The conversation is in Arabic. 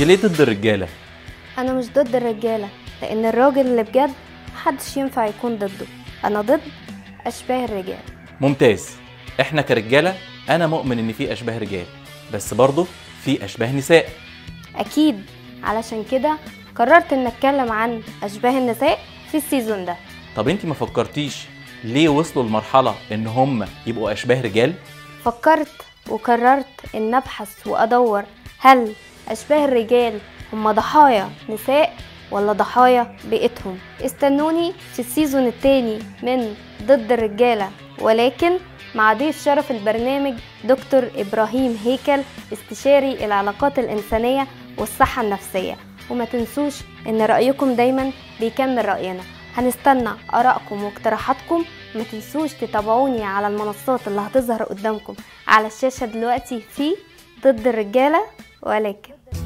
ليه ضد الرجالة؟ أنا مش ضد الرجالة لأن الراجل اللي بجد محدش ينفع يكون ضده. أنا ضد أشباه الرجال. ممتاز. إحنا كرجالة أنا مؤمن إن في أشباه رجال بس برضه في أشباه نساء. أكيد. علشان كده قررت إن أتكلم عن أشباه النساء في السيزون ده. طب انت ما فكرتيش ليه وصلوا لمرحلة إن هم يبقوا أشباه رجال؟ فكرت وقررت إن أبحث وأدور هل أشباه الرجال هم ضحايا نساء ولا ضحايا بيئتهم؟ استنوني في السيزون التاني من ضد الرجالة ولكن مع ضيف شرف البرنامج دكتور إبراهيم هيكل استشاري العلاقات الإنسانية والصحة النفسية. وما تنسوش إن رأيكم دايما بيكمل رأينا. هنستنى آرائكم واقتراحاتكم. ما تنسوش تتابعوني على المنصات اللي هتظهر قدامكم. على الشاشة دلوقتي في ضد الرجالة. ولكن.